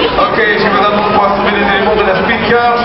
Ok, je vais d'abord pouvoir la speaker.